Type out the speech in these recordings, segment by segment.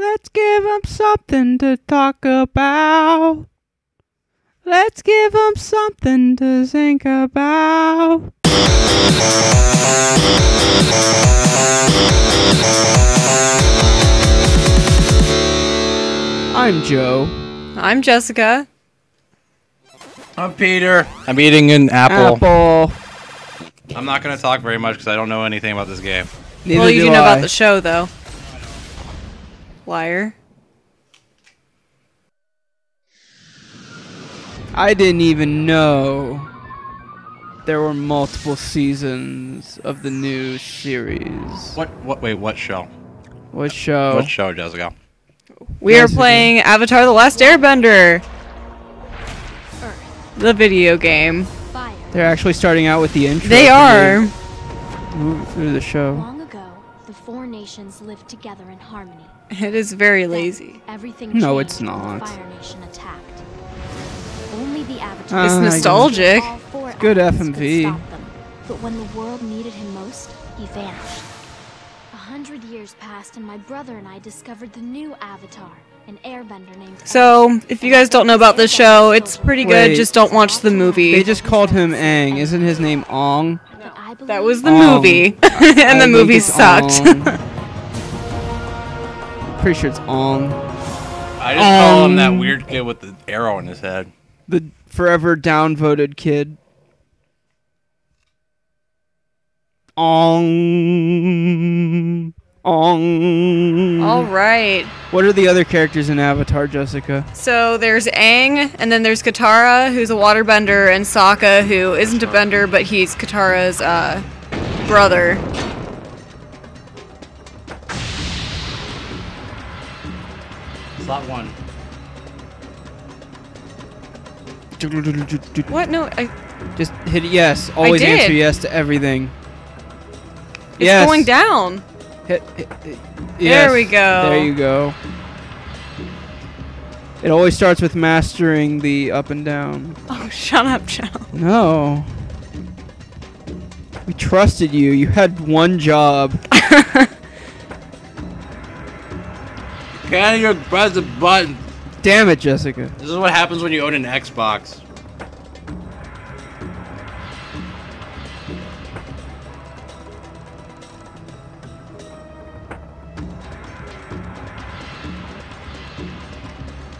Let's give 'em something to talk about. Let's give 'em something to think about. I'm Joe. I'm Jessica. I'm Peter. I'm eating an apple. Apple. I'm not going to talk very much because I don't know anything about this game. Neither well, you do do know I. about the show, though. Liar. I didn't even know there were multiple seasons of the new series. What? What? Wait. What show? What show? What show, Jessica? We are Jessica. playing Avatar The Last Airbender. The video game. Fire. They're actually starting out with the intro. They are. the- Move through the show. Long ago, the four nations lived together in harmony. It is very lazy. Everything No, it's not. The Fire Nation attacked. Only the Uh, It's nostalgic. All four good elements could FMV. But when the world needed him most, he vanished. A hundred years passed, and my brother and I discovered the new Avatar, an airbender named. So, if you guys don't know about the show, it's pretty good. Wait. Just don't watch the movie. They just called him Aang. Isn't his name Ong? But I that was the Ong. movie. I and the movie sucked. Ong. Pretty sure it's Ong. I just call him that Um, weird kid with the arrow in his head. The forever downvoted kid. Ong. Ong. Alright. What are the other characters in Avatar, Jessica? So there's Aang, and then there's Katara, who's a waterbender, and Sokka, who isn't a bender, but he's Katara's uh, brother. Slot one. What? No, I, Just hit yes. Always answer yes to everything. it's yes. going down. Hit, hit, hit- There we go. There you go. It always starts with mastering the up and down. Oh, shut up, Joe. No. We trusted you. You had one job. Can you press the button? Damn it, Jessica. This is what happens when you own an Xbox.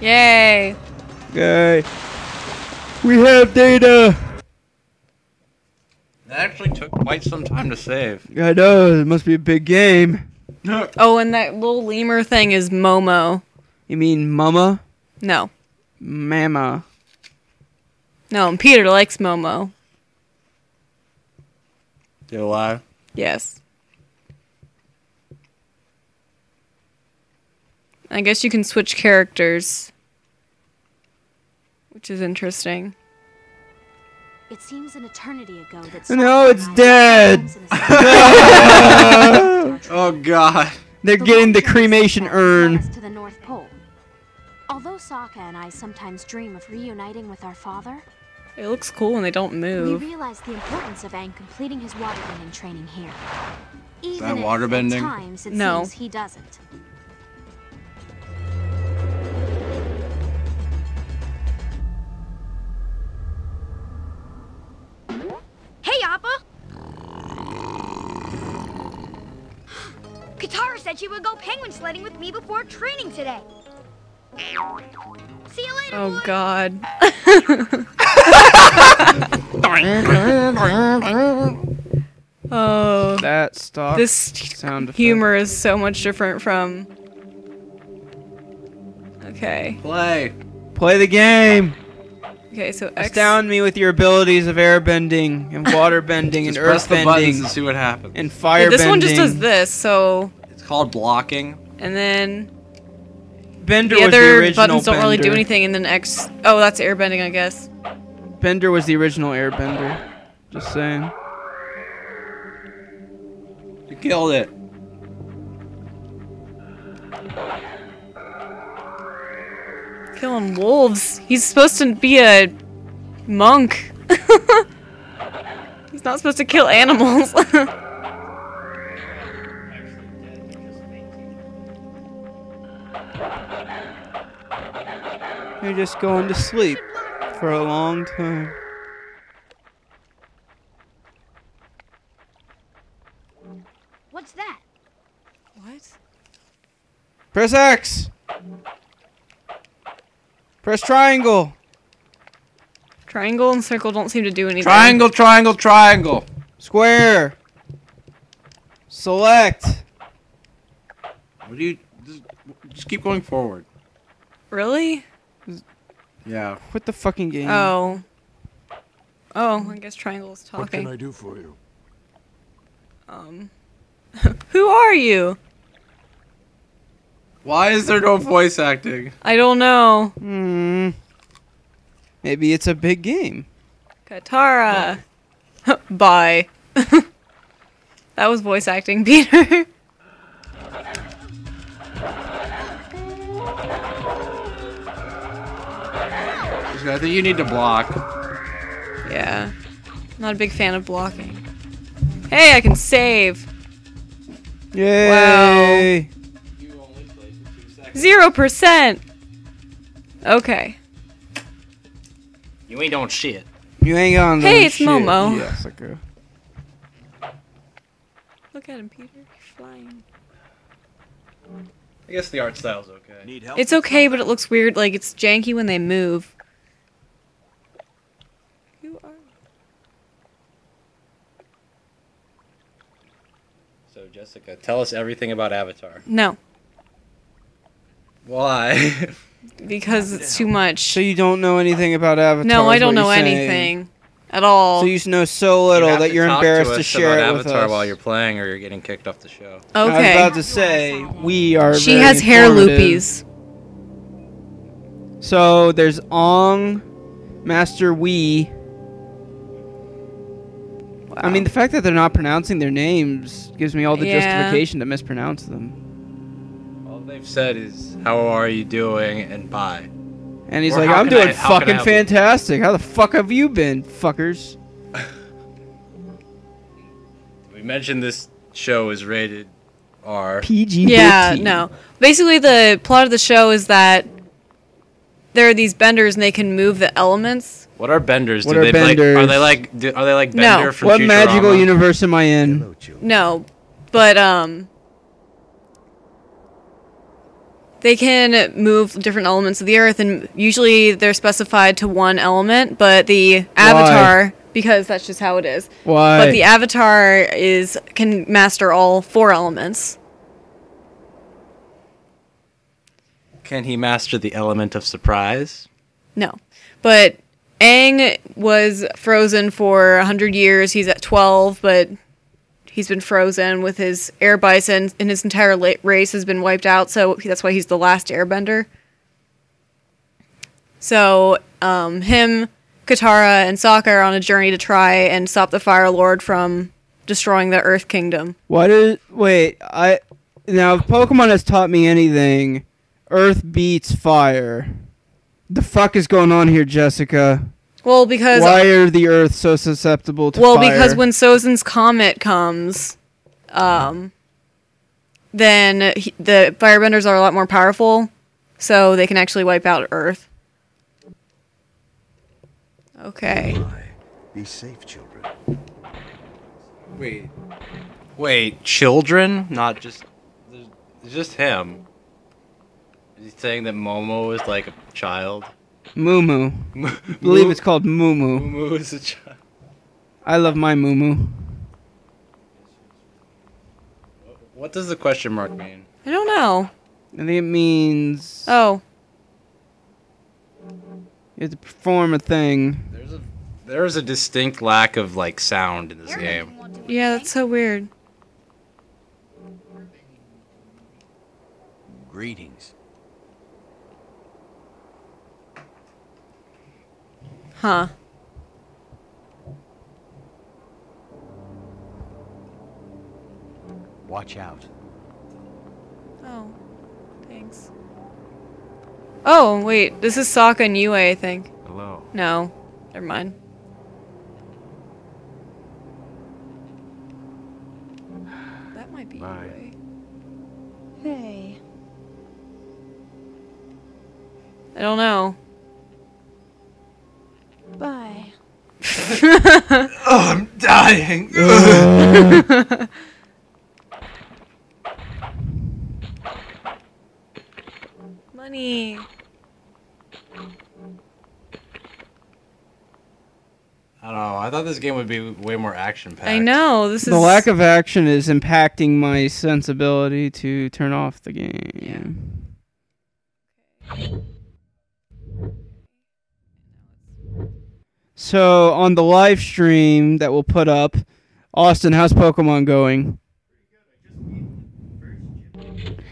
Yay. Yay. We have data. That actually took quite some time to save. I know. It must be a big game. Oh, and that little lemur thing is Momo. You mean Mama? No. Mama. No, and Peter likes Momo. Do I? Yes. I guess you can switch characters. Which is interesting. It seems an eternity ago that. No, it's dead. were friends in a city. Oh god. They're The getting the cremation urn. to the North Pole. Although Sokka and I sometimes dream of reuniting with our father, It looks cool when they don't we move. realize the importance of Aang completing his waterbending training here. Even that if, waterbending? Times it No. seems he doesn't. Katara said she would go penguin sledding with me before training today. See you later, Oh boy. god. oh. That stock This sound effect. humor is so much different from. Okay. Play. Play the game. Okay, so X. Astound me with your abilities of airbending and waterbending and Just press the buttons earthbending and see what happens. and Okay, firebending. this one just does this, so. It's called blocking. And then Bender the was the other original buttons don't really do anything, and then X. Oh, that's airbending, I guess. Bender was the original airbender. Just saying. You killed it. Killing wolves. He's supposed to be a monk. He's not supposed to kill animals. You're just going to sleep for a long time. What's that? What? Press X. Press triangle. Triangle and circle don't seem to do anything. Triangle, triangle, triangle. Square. Select. What do you just, just keep going forward? Really? Yeah. Quit the fucking game. Oh. Oh, I guess triangle is talking. What can. I do for you? Um. Who are you? Why is there no voice acting? I don't know. Hmm. Maybe it's a big game. Katara. Bye. that was voice acting, Peter. I think you need to block. yeah. Not a big fan of blocking. Hey, I can save. Yay! Zero percent. Okay. You ain't doing shit. You ain't on Hey, the it's shit. Momo. Yes, okay. Look at him, Peter. He's flying. I guess the art style's okay. Need help? It's okay, but it looks weird. Like it's janky when they move. Who are? So Jessica, tell us everything about Avatar. No, Why? because it's too much. So you don't know anything about Avatar? no, I is don't what know you're saying. anything at all. So you know so little You have that you're talk embarrassed to, to, us share about it with Avatar us. while you're playing, or you're getting kicked off the show. I was okay. about to say we are. she very has hair informative. loopies. So there's Ong, Master Wee. I mean, the fact that they're not pronouncing their names gives me all the Yeah. justification to mispronounce them. All they've said is, "How are you doing?" and bye. And he's Or like, I'm doing I fucking help you?" fantastic. How the fuck have you been, fuckers? We mentioned this show is rated R. PG. yeah, no. Basically, the plot of the show is that there are these benders and they can move the elements. What are benders? What do are they Like, are they like? Do, are they like No. Bender from What magical universe am I in? Hello. No, but um, they can move different elements of the earth, and usually they're specified to one element. But the avatar, because that's just how it is. Why? But the avatar is can master all four elements. Can he master the element of surprise? No, but Aang was frozen for hundred years. He's at twelve, but he's been frozen with his air bison, and his entire race has been wiped out. So that's why he's the last airbender. So um, him, Katara, and Sokka are on a journey to try and stop the Fire Lord from destroying the Earth Kingdom. Why did wait? I now if Pokemon has taught me anything. Earth beats fire. The fuck is going on here, Jessica? Well, because Why are the Earth so susceptible to well, fire? because when Sozin's comet comes, um, then he, the firebenders are a lot more powerful, so they can actually wipe out Earth. Okay. Be safe, children. Wait. Wait, children? Not just. just him. Is he saying that Momo is like a child? Moo Moo. I believe it's called Moo Moo. Momo is a child. I love my Moo Moo. What does the question mark mean? I don't know. I think it means Oh, you have to perform a thing. There's a there is a distinct lack of like sound in this game. yeah, that's so weird. Greetings. Huh. Watch out. Oh, thanks. Oh, wait. This is Sokka and Yue, I think. Hello. No, never mind. That might be Bye. Yue. Hey. I don't know. I'm dying. Money. I don't know. I thought this game would be way more action packed. I know. This is The lack of action is impacting my sensibility to turn off the game. So on the live stream that we'll put up, Austen, how's Pokemon going?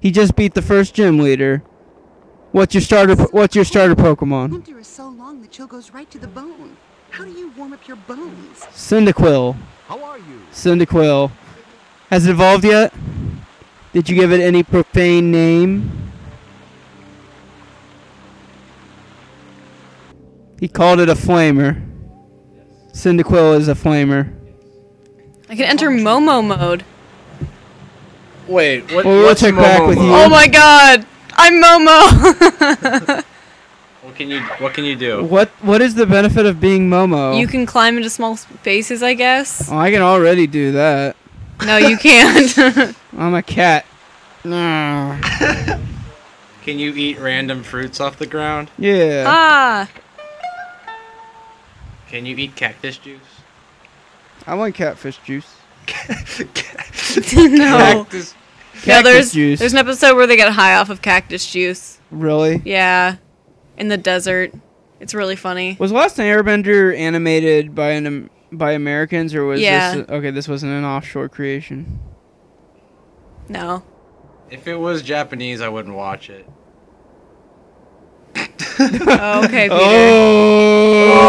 He just beat the first gym leader. What's your starter? What's your starter Pokemon? Winter is so long the chill goes right to the bone. How do you warm up your bones? Cyndaquil. How are you? Cyndaquil. Has it evolved yet? Did you give it any profane name? He called it a flamer. Cyndaquil is a flamer. I can enter Momo mode. Wait, what? Well, we'll what's check back Momo with mode? you. Oh my god! I'm Momo! What can you What can you do? What What is the benefit of being Momo? you can climb into small spaces, I guess. Oh, I can already do that. No, you can't. I'm a cat. No. Can you eat random fruits off the ground? Yeah. ah! Can you eat cactus juice? I want catfish juice. no. Cactus. No, there's, juice. there's an episode where they get high off of cactus juice. Really? Yeah. In the desert. It's really funny. Was Last Airbender animated by an Am- by Americans or was Yeah. this okay? This wasn't an offshore creation. No. If it was Japanese, I wouldn't watch it. Oh, okay, Peter.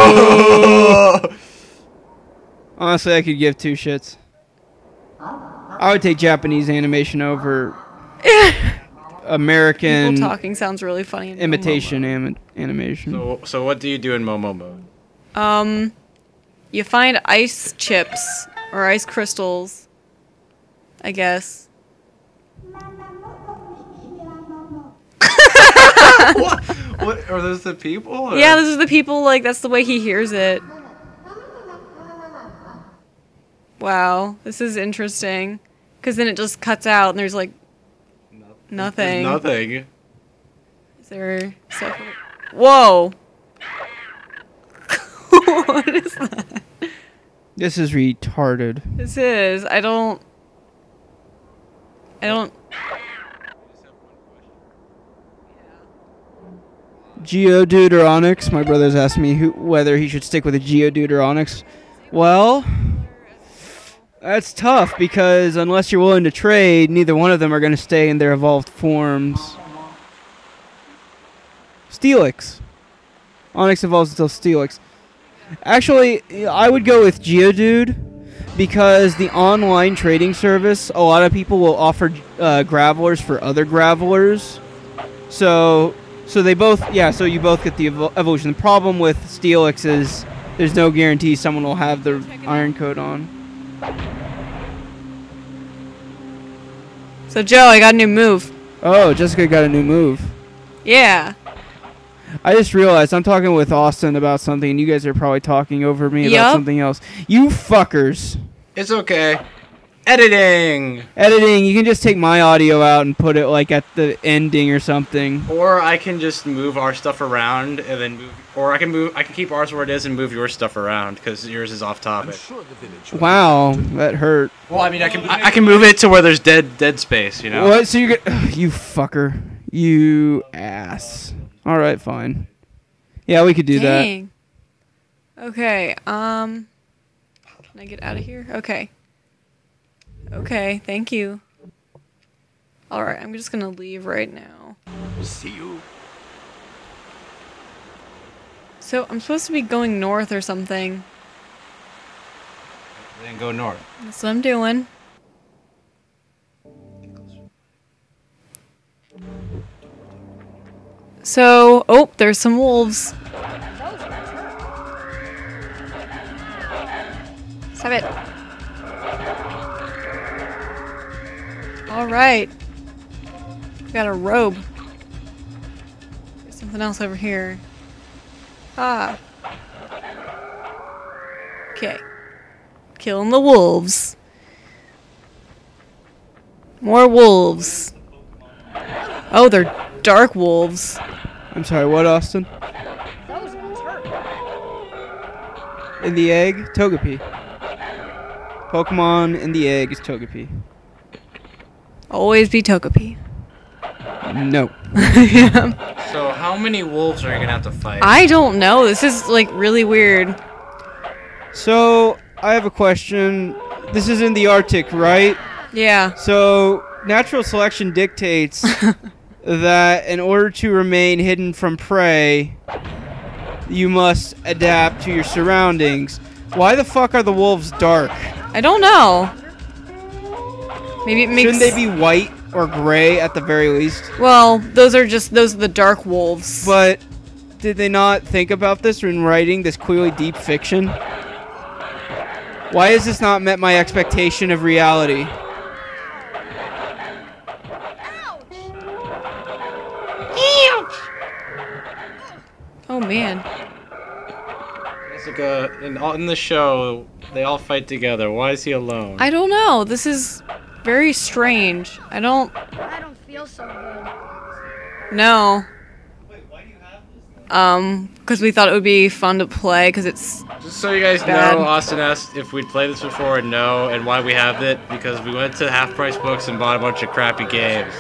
Oh. Honestly, I could give two shits. I would take Japanese animation over American People talking sounds really funny. in imitation anim- animation. So, so what do you do in Momo mode? Momo. Um, you find ice chips or ice crystals. I guess. what? What are those the people? or- Yeah, those are the people. Like that's the way he hears it. Wow, this is interesting. Cause then it just cuts out and there's like nothing. There's nothing. Is there stuff? Whoa. what is that? This is retarded. This is. I don't. I don't. Geodude or Onix? My brother's asked me who, whether he should stick with a Geodude or Onix. Well, that's tough because unless you're willing to trade, neither one of them are going to stay in their evolved forms. Steelix. Onix evolves until Steelix. Actually, I would go with Geodude because the online trading service, a lot of people will offer uh, Gravelers for other Gravelers. So, so they both, yeah. So you both get the evo- evolution. The problem with Steelix is there's no guarantee someone will have the Iron Coat on. So Joe, I got a new move. Oh, Jessica got a new move. Yeah. I just realized I'm talking with Austen about something, and you guys are probably talking over me about something else. You fuckers. It's okay. Editing. Editing, you can just take my audio out and put it like at the ending or something. Or I can just move our stuff around and then move. Or I can move. I can keep ours where it is and move your stuff around because yours is off topic. Sure the village. will Wow, that hurt. Well, I mean, I can. I, I can move it to where there's dead dead space. You know. What? So you get you fucker, you ass. All right, fine. Yeah, we could do that. Dang. Okay. Um. Can I get out of here? Okay. Okay. Thank you. All right. I'm just gonna leave right now. See you. So I'm supposed to be going north or something. Then go north. That's what I'm doing. So, oh, there's some wolves. Stop it. All right. Got a robe. There's Something else over here. Ah. Okay. Killing the wolves. More wolves. Oh, they're dark wolves. I'm sorry, what, Austen? In the egg, Togepi. Pokemon in the egg is Togepi. Always be Togepi. No. yeah. So how many wolves are you gonna have to fight? I don't know. This is like really weird. So, I have a question. This is in the Arctic, right? Yeah. So, natural selection dictates that in order to remain hidden from prey, you must adapt to your surroundings. Why the fuck are the wolves dark? I don't know. Maybe it makes. Shouldn't they be white or gray at the very least? Well, those are just those are the dark wolves. But did they not think about this when writing this clearly deep fiction? Why has this not met my expectation of reality? Ouch! Ouch. Oh man. Jessica, in, in the show, they all fight together. Why is he alone? I don't know. This is very strange. I don't I don't feel so good. No. Um, because we thought it would be fun to play because it's Just so you guys Bad. know, Austen asked if we'd played this before and no, and why we have it because we went to Half Price Books and bought a bunch of crappy games.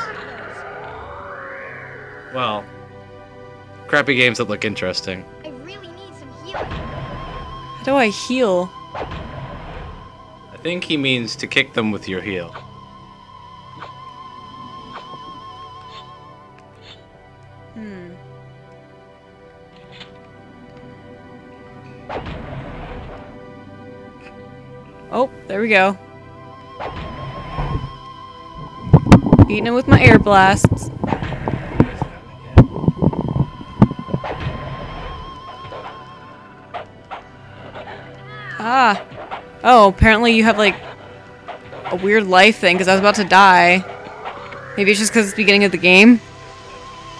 Well, crappy games that look interesting. I really need some healing. how do I heal? I think he means to kick them with your heel. Oh, there we go. Beating it with my air blasts. Ah. Oh, apparently you have like a weird life thing because I was about to die. Maybe it's just because it's the beginning of the game.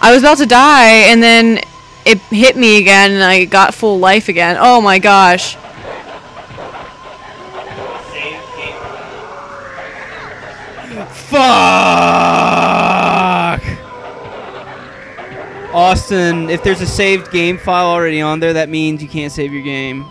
I was about to die and then it hit me again and I got full life again. Oh my gosh. Austen, if there's a saved game file already on there, that means you can't save your game.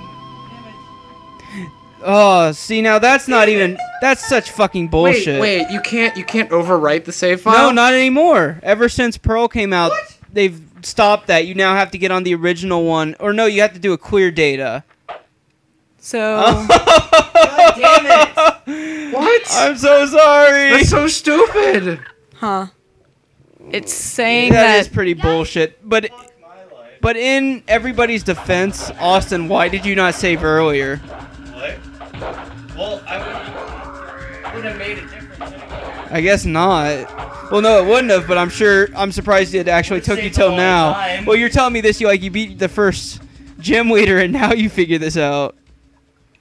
Oh, see now that's not even that's such fucking bullshit. Wait, wait, you can't you can't overwrite the save file? No, not anymore. Ever since Pearl came out, they've stopped that. You now have to get on the original one, or no, you have to do a clear data. So God damn it! What? I'm so sorry. That's so stupid. huh. It's saying that that, is pretty bullshit. But but in everybody's defense, Austen, why did you not save earlier? Well, I would have made a difference. I guess not. Well, no, it wouldn't have. But I'm sure. I'm surprised it actually took you till now. time. Well, you're telling me this. You like you beat the first gym leader, and now you figure this out.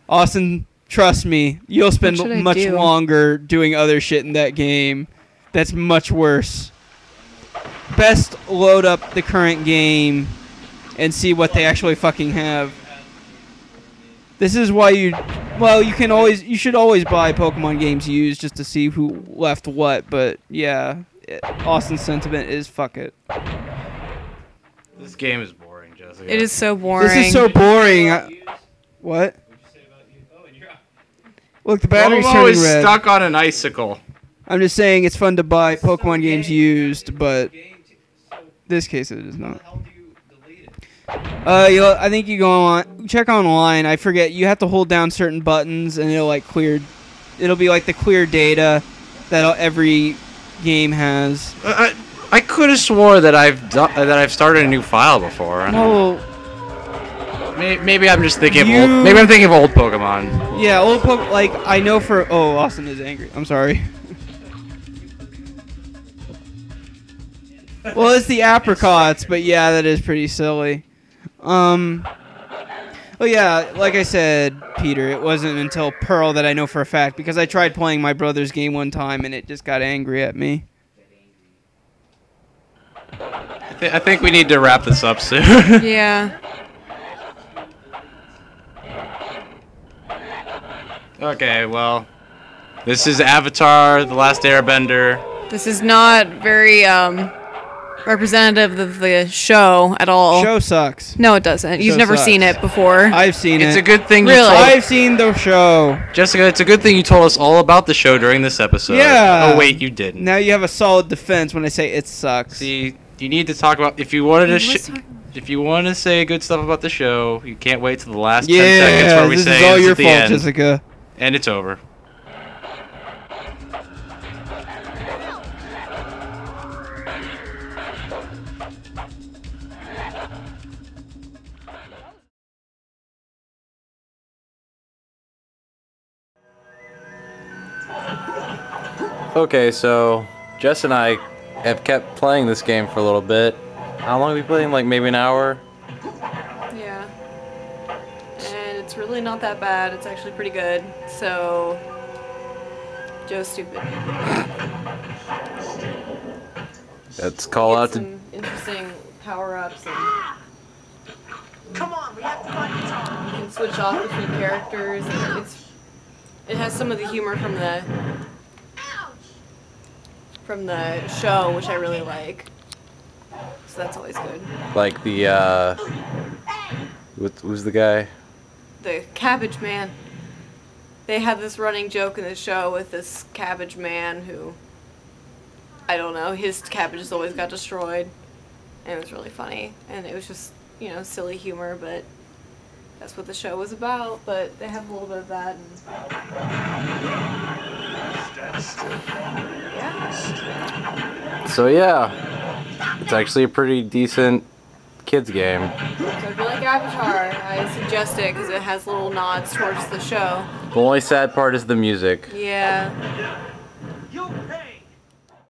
Austen, trust me, you'll spend much do? longer doing other shit in that game. That's much worse. Best load up the current game and see what they actually fucking have. This is why you, well, you can always, you should always buy Pokemon games used just to see who left what. But yeah, it, Austen's sentiment is fuck it. This game is boring, Jessica. it is so boring. This is so boring. I- what? Look, the battery's Momo turning is red. stuck on an icicle. I'm just saying it's fun to buy Pokemon games used, but this case it is not. Uh, you I think you go on check online. I forget you have to hold down certain buttons and it'll like clear. It'll be like the clear data that every game has. I, I could have swore that I've done, that I've started a new file before. Don't. Oh, Maybe I'm just thinking of old. Maybe I'm thinking of old Pokemon. yeah, old Pokemon. Like I know for. Oh, Austen is angry. I'm sorry. Well, it's the apricots, but yeah, that is pretty silly. Um. Oh yeah, like I said, Peter, it wasn't until Pearl that I know for a fact because I tried playing my brother's game one time and it just got angry at me. I th- I think we need to wrap this up soon. Yeah. okay, well, this is Avatar: The Last Airbender. This is not very um representative of the show at all. Show sucks. No, it doesn't. You've Show never sucks. seen it before. I've seen It's it. a good thing you Really? told I've seen the show. Jessica. It's a good thing you told us all about the show during this episode. Yeah. Oh wait, you didn't. Now you have a solid defense when I say it sucks. See, you need to talk about if you wanted to. Sh- if you want to say good stuff about the show, you can't wait till the last yeah, ten seconds where we this say is all it's your at the fault, end, Jessica. and it's over. Okay, so Jess and I have kept playing this game for a little bit. How long have we playing? Like maybe an hour? Yeah. And it's really not that bad. It's actually pretty good. So Joe's stupid. Let's call Get out to some interesting power-ups and Come on, we have to find the top. you can switch off between characters and it's it has some of the humor from the from the show which I really like. So that's always good. like the uh what, who's the guy? The Cabbage Man. They had this running joke in the show with this Cabbage Man who I don't know, his cabbages always got destroyed. And it was really funny. And it was just, you know, silly humor, but that's what the show was about. But they have a little bit of that. And... So yeah, it's actually a pretty decent kids game. So if you like Avatar, I suggest it because it has little nods towards the show. The only sad part is the music. Yeah.